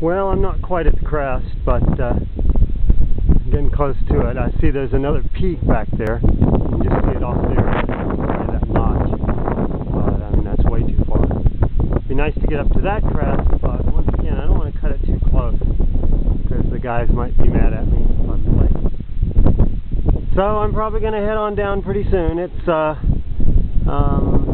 Well, I'm not quite at the crest, but uh, getting close to it. I see there's another peak back there. You can just see it off there. That notch. But, I mean, that's way too far. It'd be nice to get up to that crest, but once again, I don't want to cut it too close because the guys might be mad at me if I'm late. So I'm probably going to head on down pretty soon. It's uh, um,